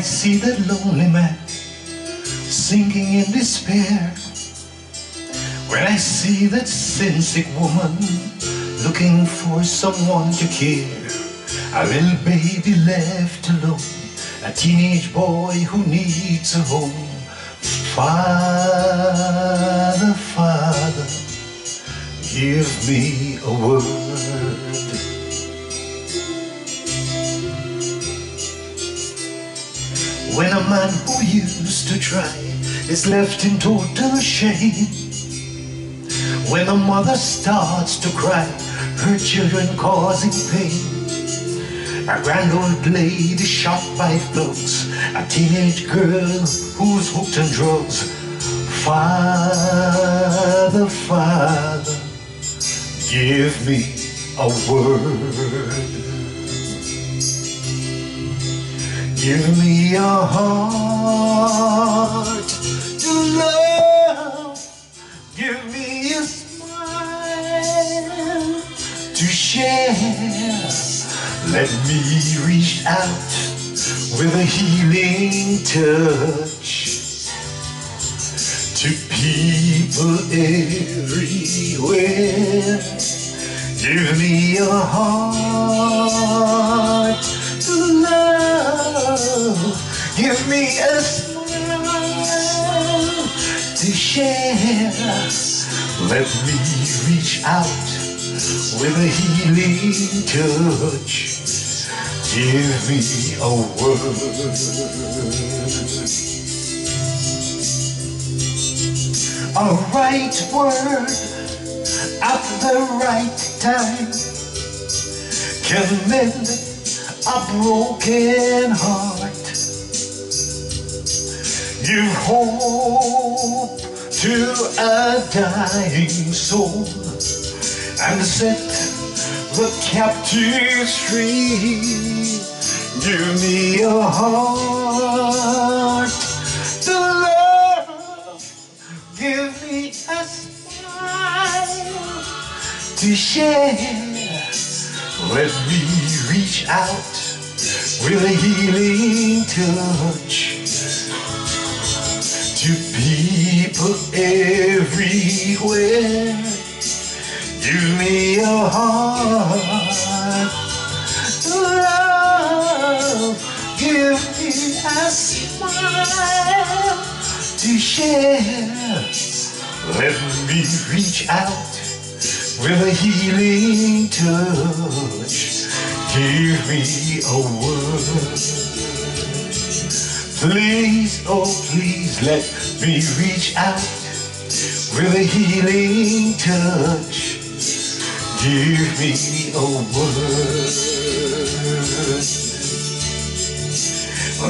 I see that lonely man sinking in despair, when I see that sin-sick woman looking for someone to care, a little baby left alone, a teenage boy who needs a home. Father, Father, give me a word. Man who used to try is left in total shame. When a mother starts to cry, her children causing pain. A grand old lady shot by thugs, a teenage girl who's hooked on drugs. Father, Father, give me a word. Give me a heart to love. Give me a smile to share. Let me reach out with a healing touch to people everywhere. Give me a heart love. Give me a smile to share. Let me reach out with a healing touch. Give me a word. A right word at the right time can mend a broken heart. Give hope to a dying soul and set the captives free. Give me a heart to love. Give me a smile to share. Let me reach out with a healing touch to people everywhere. Give me a heart to love. Give me a smile to share. Let me reach out with a healing touch. Give me a word. Please, oh please, let me reach out with a healing touch. Give me a word.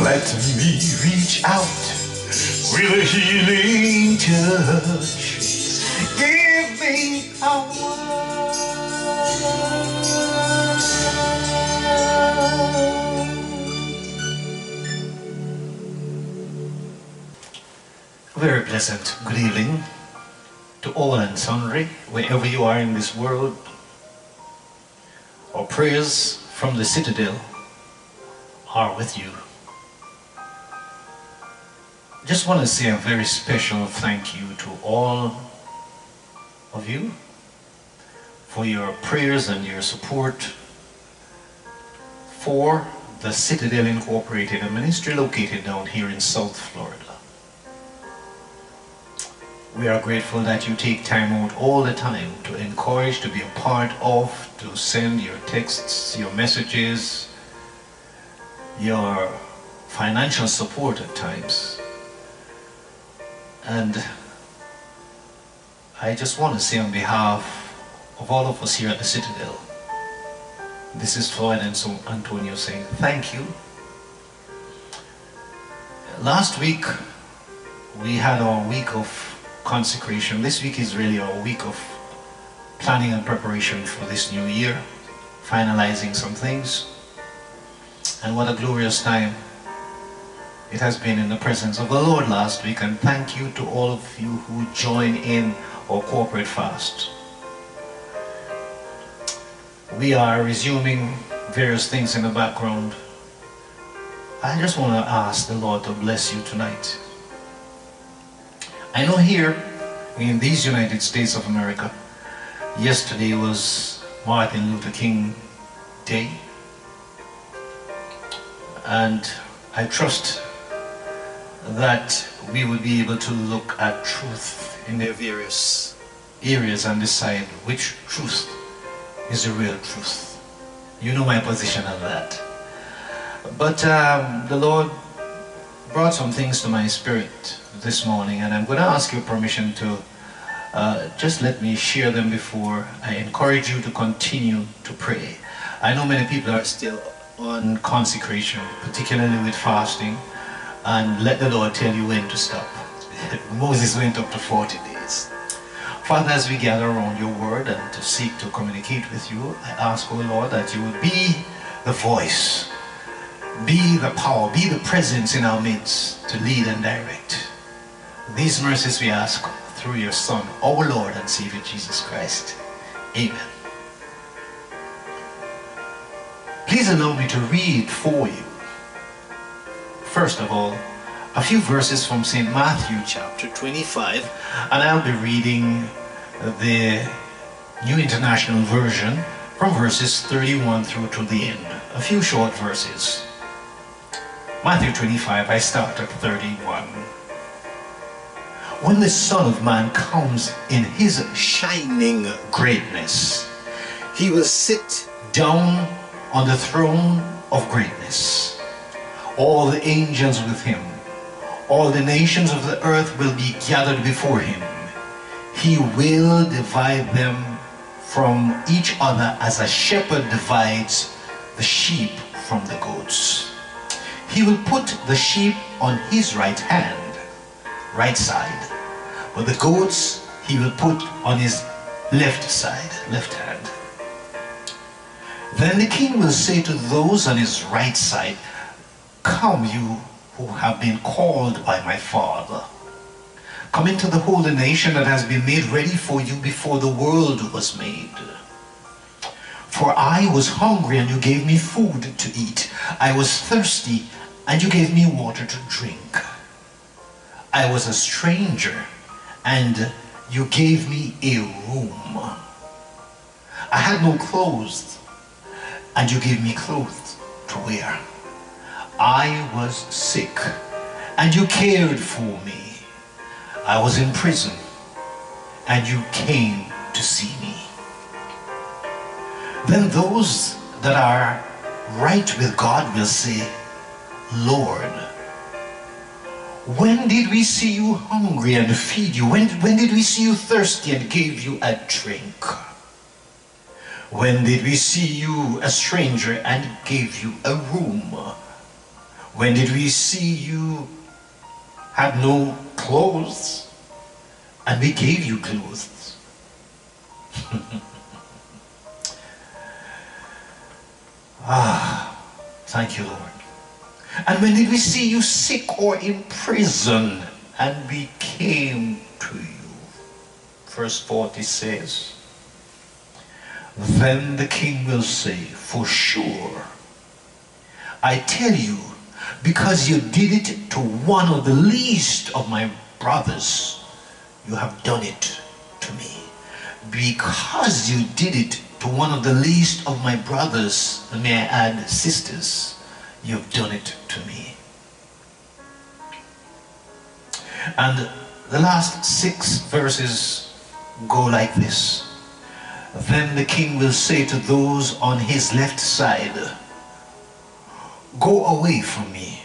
Let me reach out with a healing touch. Give me a word. Very pleasant good evening to all and sundry, wherever you are in this world. Our prayers from the citadel are with you. Just want to say a very special thank you to all of you for your prayers and your support for the Citadel Incorporated, a ministry located down here in South Florida. We are grateful that you take time out all the time to encourage, to be a part of, to send your texts, your messages, your financial support at times. And I just want to say on behalf of all of us here at the Citadel, this is Floyd and so Antonio saying thank you. Last week we had our week of consecration. This week is really a week of planning and preparation for this new year, finalizing some things. And what a glorious time it has been in the presence of the Lord last week. And thank you to all of you who join in our corporate fast. We are resuming various things in the background. I just want to ask the Lord to bless you tonight. I know here in these United States of America, yesterday was Martin Luther King Day. And I trust that we will be able to look at truth in their various areas and decide which truth is the real truth. You know my position on that. But um, the Lord brought some things to my spirit this morning and I'm going to ask your permission to uh, just let me share them before I encourage you to continue to pray. I know many people are still on consecration, particularly with fasting, and let the Lord tell you when to stop. Moses went up to 40 days. Father, as we gather around your word and to seek to communicate with you, I ask, O oh Lord, that you would be the voice, be the power, be the presence in our midst to lead and direct. These mercies we ask through your Son, our Lord and Savior Jesus Christ. Amen. Please allow me to read for you, first of all, a few verses from St. Matthew chapter 25, and I'll be reading the New International Version from verses 31 through to the end. A few short verses. Matthew 25, I start at 31. When the Son of Man comes in his shining greatness, he will sit down on the throne of greatness. All the angels with him, all the nations of the earth will be gathered before him. He will divide them from each other as a shepherd divides the sheep from the goats. He will put the sheep on his right hand, right side, but the goats he will put on his left side, left hand. Then the king will say to those on his right side, Come, you who have been called by my father. Come into the holy nation that has been made ready for you before the world was made. For I was hungry and you gave me food to eat. I was thirsty and you gave me water to drink. I was a stranger and you gave me a room. I had no clothes, and you gave me clothes to wear. I was sick, and you cared for me. I was in prison, and you came to see me. Then those that are right with God will say, Lord, when did we see you hungry and feed you? When, when did we see you thirsty and gave you a drink? When did we see you a stranger and gave you a room? When did we see you had no clothes and we gave you clothes? ah, thank you, Lord. And when did we see you sick or in prison and we came to you? Verse 40 says, Then the king will say, For sure, I tell you, because you did it to one of the least of my brothers, you have done it to me. Because you did it to one of the least of my brothers, may I add sisters, You've done it to me. And the last six verses go like this. Then the king will say to those on his left side, Go away from me.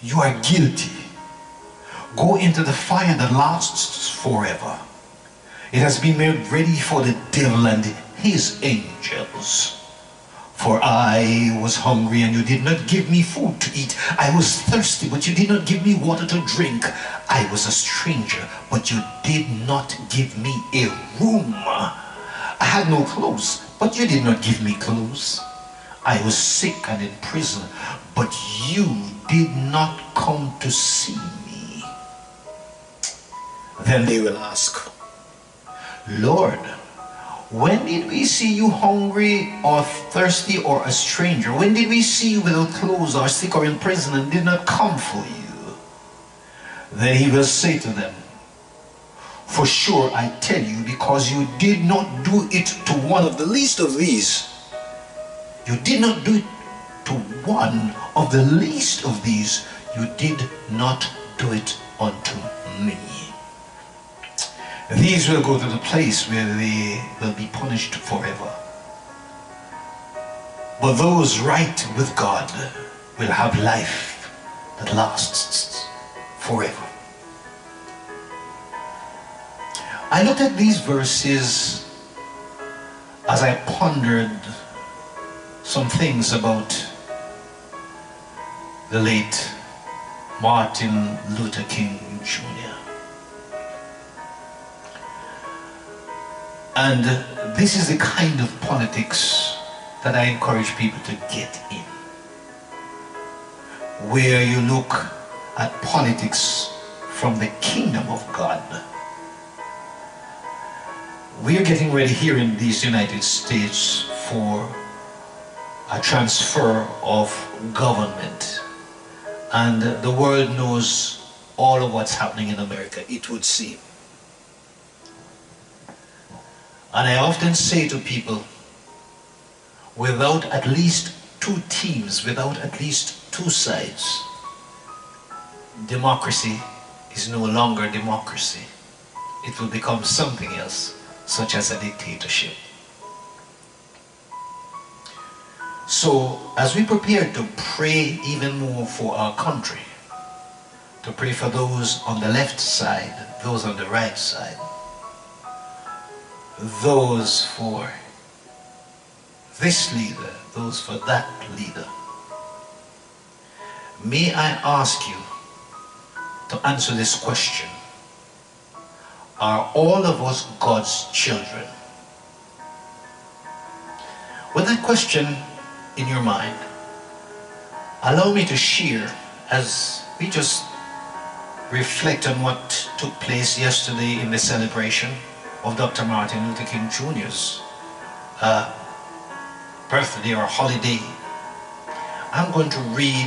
You are guilty. Go into the fire that lasts forever. It has been made ready for the devil and his angels. For I was hungry and you did not give me food to eat. I was thirsty, but you did not give me water to drink. I was a stranger, but you did not give me a room. I had no clothes, but you did not give me clothes. I was sick and in prison, but you did not come to see me. Then they will ask, Lord, When did we see you hungry or thirsty or a stranger? When did we see you without clothes or sick or in prison and did not come for you? Then he will say to them, For sure I tell you, because you did not do it to one of the least of these, you did not do it to one of the least of these, you did not do it unto me. These will go to the place where they will be punished forever. But those right with God will have life that lasts forever. I looked at these verses as I pondered some things about the late Martin Luther King Jr. And this is the kind of politics that I encourage people to get in. Where you look at politics from the kingdom of God. We are getting ready here in these United States for a transfer of government. And the world knows all of what's happening in America, it would seem. And I often say to people, without at least two teams, without at least two sides, democracy is no longer democracy. It will become something else, such as a dictatorship. So, as we prepare to pray even more for our country, to pray for those on the left side, those on the right side, those for this leader, those for that leader. May I ask you to answer this question. Are all of us God's children? With that question in your mind, allow me to share as we just reflect on what took place yesterday in the celebration of Dr. Martin Luther King Jr.'s uh, birthday or holiday, I'm going to read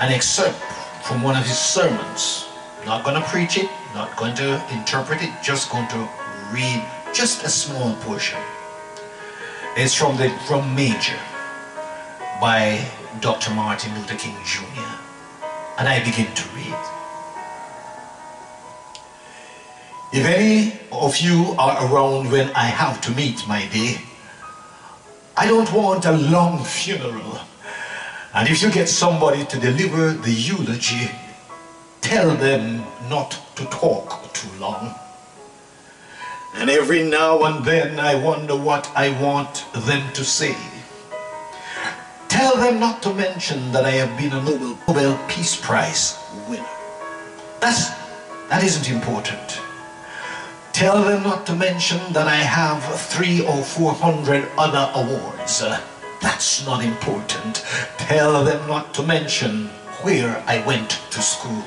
an excerpt from one of his sermons. Not going to preach it, not going to interpret it, just going to read just a small portion. It's from the Drum Major by Dr. Martin Luther King Jr. And I begin to read. If any of you are around when I have to meet my day, I don't want a long funeral. And if you get somebody to deliver the eulogy, tell them not to talk too long. And every now and then I wonder what I want them to say. Tell them not to mention that I have been a Nobel, Peace Prize winner. That's, that isn't important. Tell them not to mention that I have three or four hundred other awards. That's not important. Tell them not to mention where I went to school.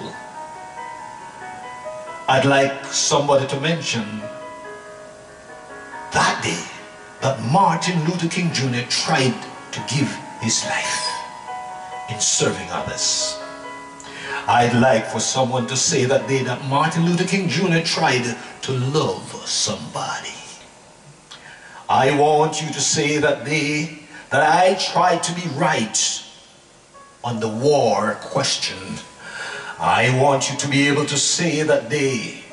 I'd like somebody to mention that day that Martin Luther King Jr. tried to give his life in serving others. I'd like for someone to say that day that Martin Luther King Jr. tried to love somebody. I want you to say that day that I tried to be right on the war question. I want you to be able to say that day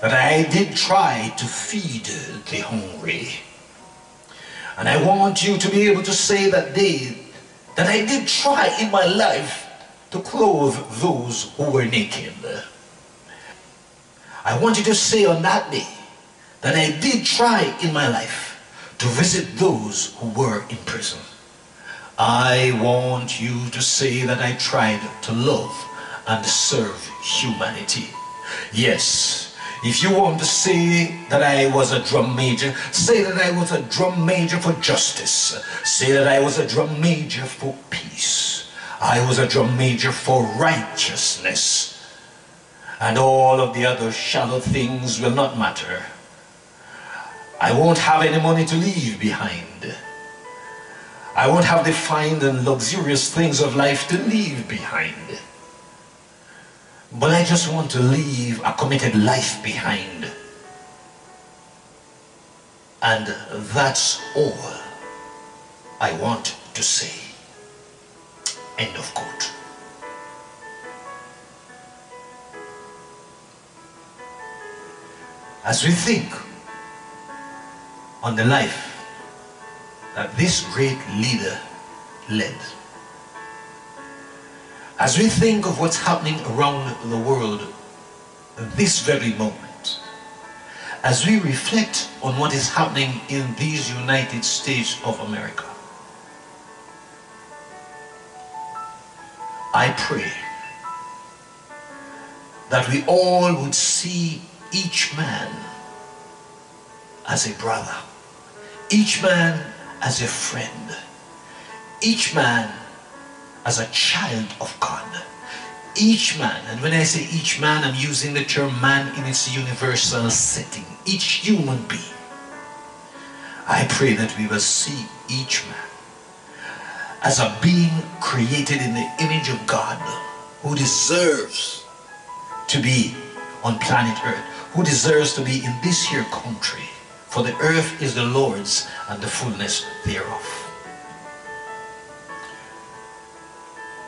that I did try to feed the hungry. And I want you to be able to say that day that I did try in my life to clothe those who were naked. I want you to say on that day that I did try in my life to visit those who were in prison. I want you to say that I tried to love and serve humanity. Yes, if you want to say that I was a drum major, say that I was a drum major for justice. Say that I was a drum major for peace. I was a drum major for righteousness. And all of the other shallow things will not matter. I won't have any money to leave behind. I won't have the fine and luxurious things of life to leave behind. But I just want to leave a committed life behind. And that's all I want to say. End of quote. As we think on the life that this great leader led, as we think of what's happening around the world this very moment, as we reflect on what is happening in these United States of America, I pray that we all would see each man as a brother, each man as a friend, each man as a child of God. Each man, and when I say each man, I'm using the term man in its universal setting. Each human being. I pray that we will see each man as a being created in the image of God who deserves to be on planet Earth, who deserves to be in this here country. For the earth is the Lord's and the fullness thereof.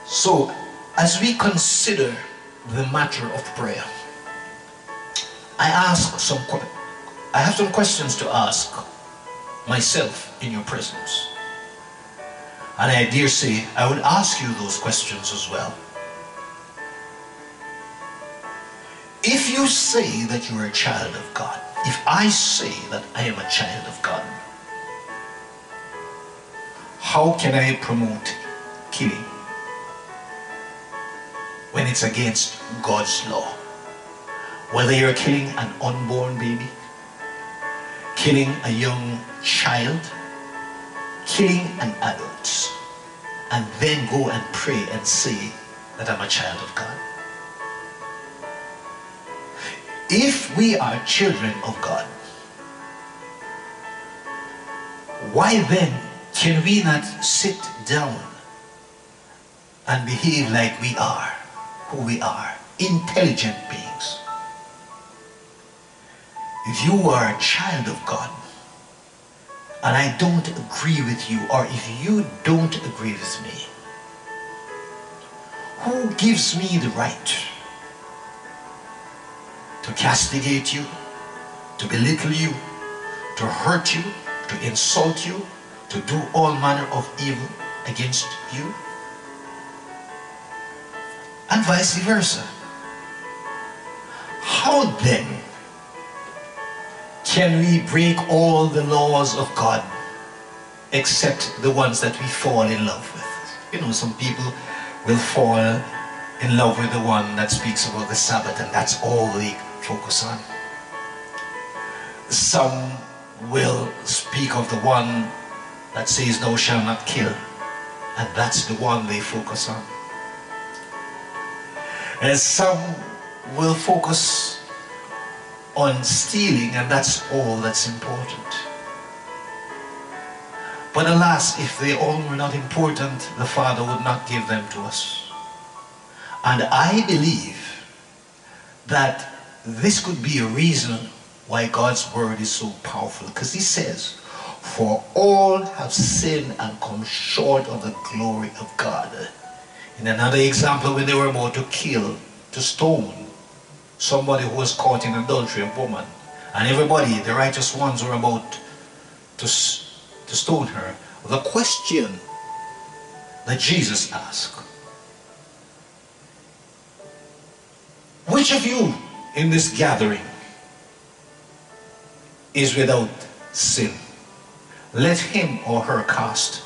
So, as we consider the matter of prayer, I ask some, I have some questions to ask myself in your presence. And I dare say, I would ask you those questions as well. If you say that you're a child of God, if I say that I am a child of God, how can I promote killing? when it's against God's law. Whether you're killing an unborn baby, killing a young child, killing an adult, and then go and pray and say that I'm a child of God. If we are children of God, why then can we not sit down and behave like we are? who we are, intelligent beings. If you are a child of God, and I don't agree with you, or if you don't agree with me, who gives me the right to castigate you, to belittle you, to hurt you, to insult you, to do all manner of evil against you? and vice versa. How then can we break all the laws of God except the ones that we fall in love with? You know, some people will fall in love with the one that speaks about the Sabbath and that's all they focus on. Some will speak of the one that says thou shalt not kill and that's the one they focus on. And some will focus on stealing and that's all that's important. But alas, if they all were not important, the Father would not give them to us. And I believe that this could be a reason why God's word is so powerful. Because he says, for all have sinned and come short of the glory of God. In another example, when they were about to kill, to stone somebody who was caught in adultery, a woman, and everybody, the righteous ones, were about to, to stone her, the question that Jesus asked, which of you in this gathering is without sin? Let him or her cast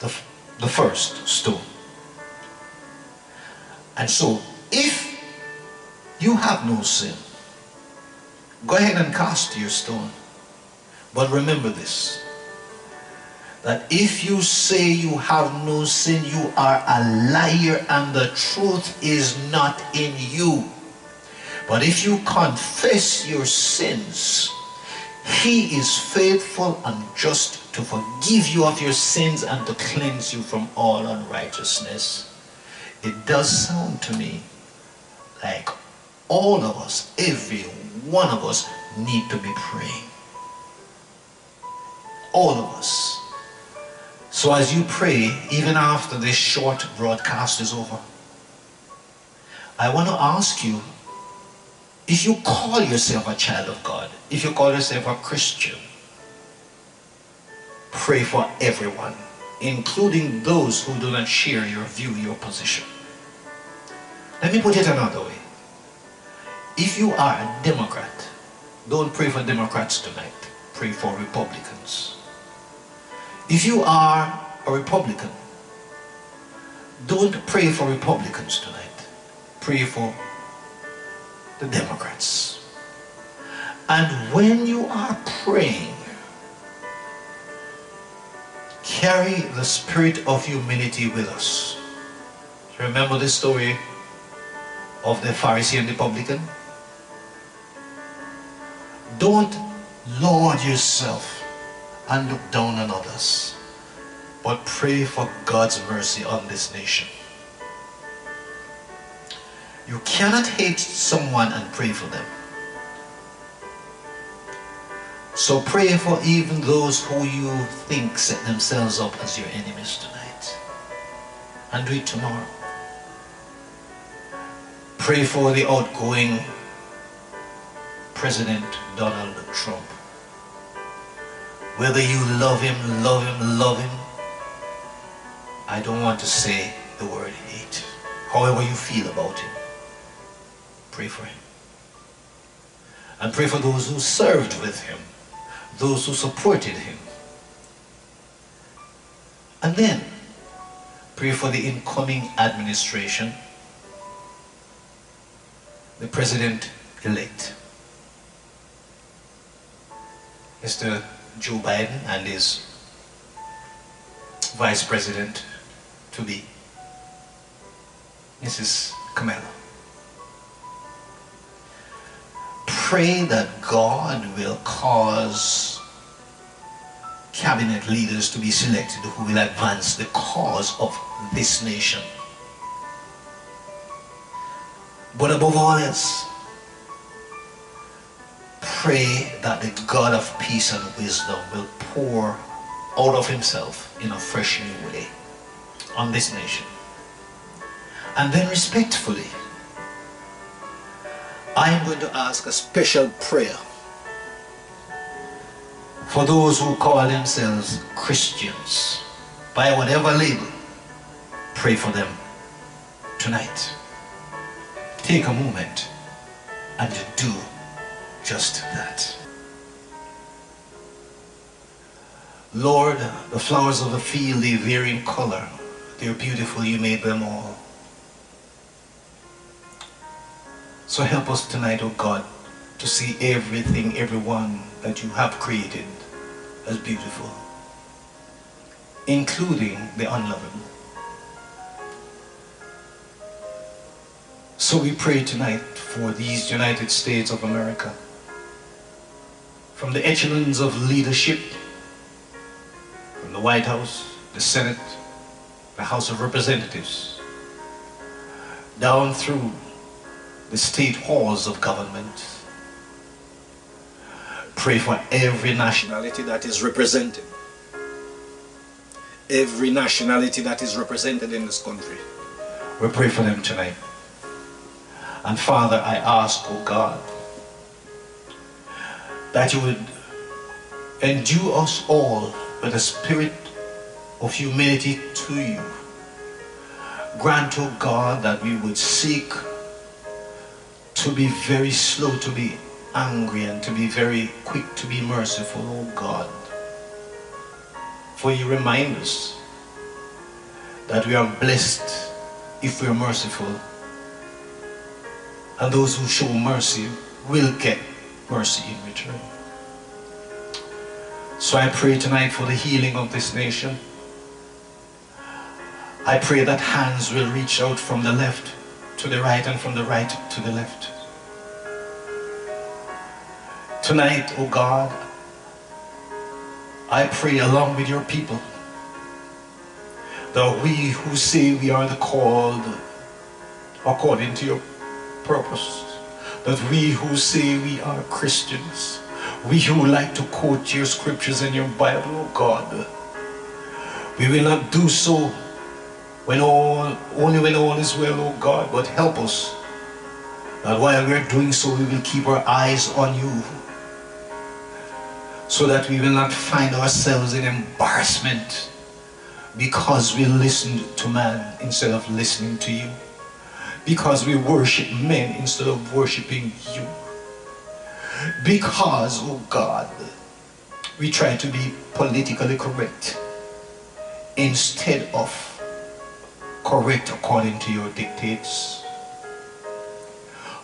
the, the first stone. And so, if you have no sin, go ahead and cast your stone. But remember this, that if you say you have no sin, you are a liar and the truth is not in you. But if you confess your sins, He is faithful and just to forgive you of your sins and to cleanse you from all unrighteousness. It does sound to me like all of us, every one of us, need to be praying. All of us. So as you pray, even after this short broadcast is over, I want to ask you, if you call yourself a child of God, if you call yourself a Christian, pray for everyone, including those who do not share your view, your position. Let me put it another way. If you are a Democrat, don't pray for Democrats tonight. Pray for Republicans. If you are a Republican, don't pray for Republicans tonight. Pray for the Democrats. And when you are praying, carry the spirit of humility with us. Remember the story of the Pharisee and the publican? Don't lord yourself and look down on others, but pray for God's mercy on this nation. You cannot hate someone and pray for them. So pray for even those who you think set themselves up as your enemies tonight. And do it tomorrow. Pray for the outgoing President Donald Trump. Whether you love him, love him, love him, I don't want to say the word hate. However you feel about him, pray for him. And pray for those who served with him, those who supported him. And then, pray for the incoming administration, the president-elect. Mr. Joe Biden and his vice president to be Mrs. Kamala. Pray that God will cause cabinet leaders to be selected who will advance the cause of this nation. But above all else, pray that the God of peace and wisdom will pour out of himself in a fresh new way on this nation. And then respectfully, I am going to ask a special prayer for those who call themselves Christians by whatever label. Pray for them tonight. Take a moment and do just that. Lord, the flowers of the field, they vary in color. They're beautiful, you made them all. So help us tonight, O oh God, to see everything, everyone that you have created as beautiful, including the unlovable. So we pray tonight for these United States of America from the echelons of leadership, from the White House, the Senate, the House of Representatives, down through the state halls of government. Pray for every nationality that is represented. Every nationality that is represented in this country. We pray for them tonight. And Father, I ask, oh God, that you would endue us all with a spirit of humility to you. Grant, O oh God, that we would seek to be very slow to be angry and to be very quick to be merciful, oh God. For you remind us that we are blessed if we are merciful. And those who show mercy will get mercy in return. So I pray tonight for the healing of this nation. I pray that hands will reach out from the left to the right and from the right to the left. Tonight, O oh God, I pray along with your people that we who say we are the called according to your purpose, that we who say we are Christians, we who like to quote your scriptures and your Bible, oh God, we will not do so when all, only when all is well, oh God, but help us that while we're doing so, we will keep our eyes on you so that we will not find ourselves in embarrassment because we listened to man instead of listening to you because we worship men instead of worshiping you because oh God we try to be politically correct instead of correct according to your dictates.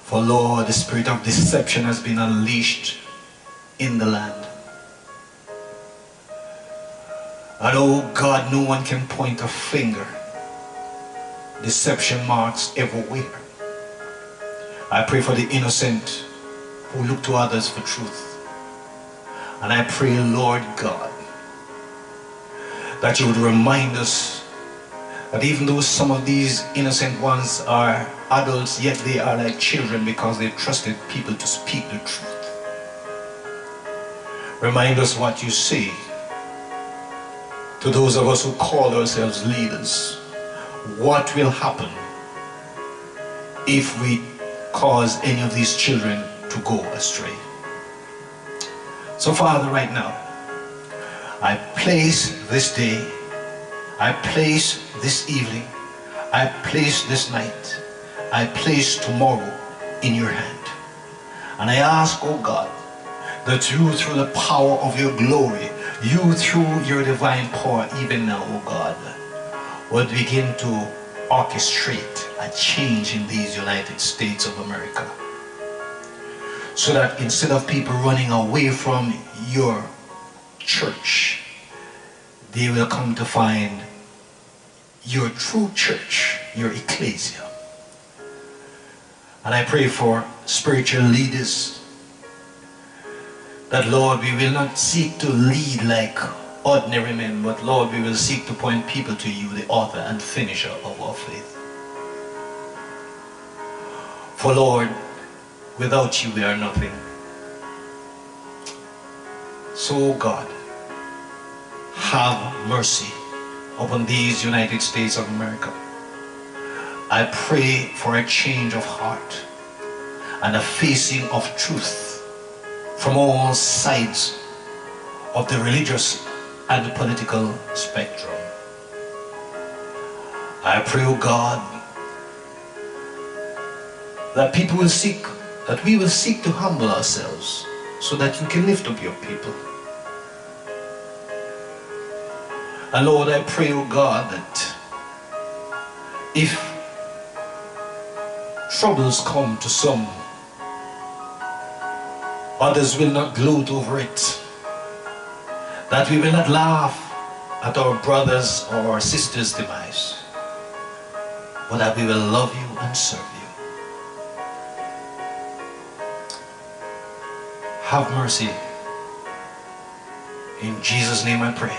For Lord the spirit of deception has been unleashed in the land and oh God, no one can point a finger. Deception marks everywhere. I pray for the innocent who look to others for truth. And I pray, Lord God, that you would remind us that even though some of these innocent ones are adults, yet they are like children because they trusted people to speak the truth. Remind us what you say to those of us who call ourselves leaders, what will happen if we cause any of these children to go astray? So Father, right now, I place this day, I place this evening, I place this night, I place tomorrow in your hand. And I ask, oh God, that you, through the power of your glory, you through your divine power even now, oh God, would begin to orchestrate a change in these United States of America. So that instead of people running away from your church, they will come to find your true church, your ecclesia. And I pray for spiritual leaders that Lord, we will not seek to lead like ordinary men, but Lord, we will seek to point people to you, the author and finisher of our faith. For Lord, without you we are nothing. So God, have mercy upon these United States of America. I pray for a change of heart and a facing of truth from all sides of the religious and the political spectrum. I pray, O oh God, that people will seek, that we will seek to humble ourselves so that you can lift up your people. And Lord, I pray, O oh God, that if troubles come to some Others will not gloat over it. That we will not laugh at our brothers or our sisters' demise. But that we will love you and serve you. Have mercy. In Jesus' name I pray.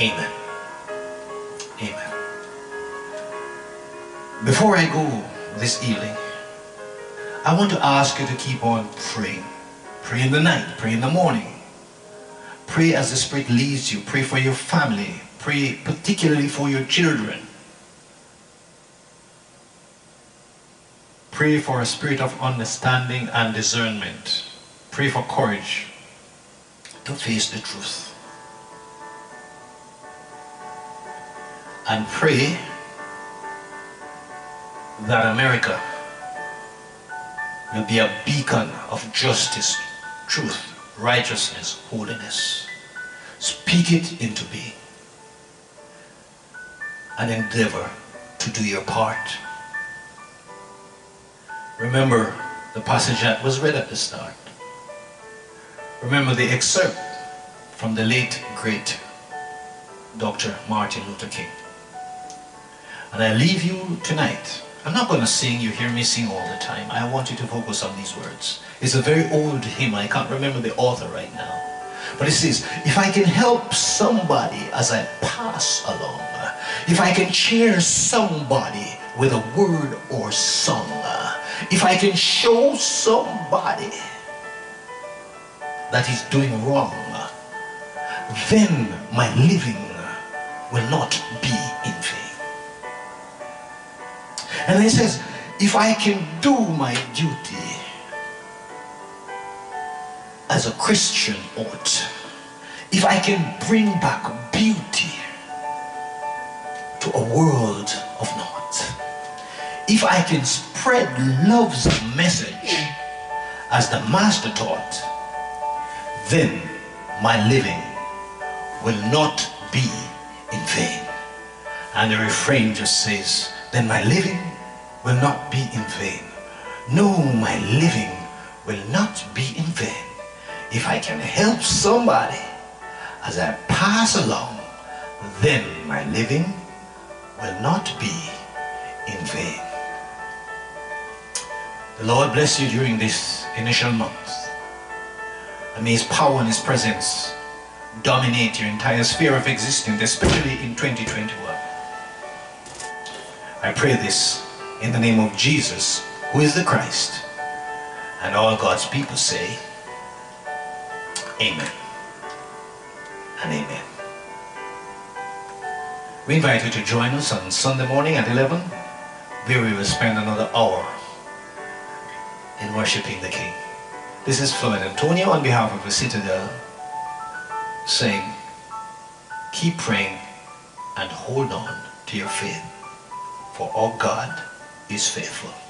Amen. Amen. Before I go this evening, I want to ask you to keep on praying. Pray in the night, pray in the morning. Pray as the Spirit leads you. Pray for your family. Pray particularly for your children. Pray for a spirit of understanding and discernment. Pray for courage to face the truth. And pray that America will be a beacon of justice, truth, righteousness, holiness. Speak it into being and endeavor to do your part. Remember the passage that was read at the start. Remember the excerpt from the late, great Dr. Martin Luther King. And I leave you tonight I'm not going to sing, you hear me sing all the time. I want you to focus on these words. It's a very old hymn, I can't remember the author right now. But it says, if I can help somebody as I pass along, if I can cheer somebody with a word or song, if I can show somebody that is doing wrong, then my living will not be in vain. And he says, if I can do my duty as a Christian ought, if I can bring back beauty to a world of naught, if I can spread love's message as the Master taught, then my living will not be in vain. And the refrain just says, then my living will not be in vain. No, my living will not be in vain. If I can help somebody as I pass along, then my living will not be in vain. The Lord bless you during this initial month. And may His power and His presence dominate your entire sphere of existence, especially in 2021. I pray this in the name of Jesus, who is the Christ. And all God's people say, Amen and Amen. We invite you to join us on Sunday morning at 11, where we will spend another hour in worshiping the King. This is Floyd Antonio on behalf of the Citadel saying, keep praying and hold on to your faith, for our God is faithful.